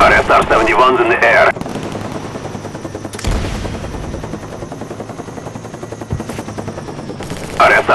Arrestar 71's in the air. Arrest.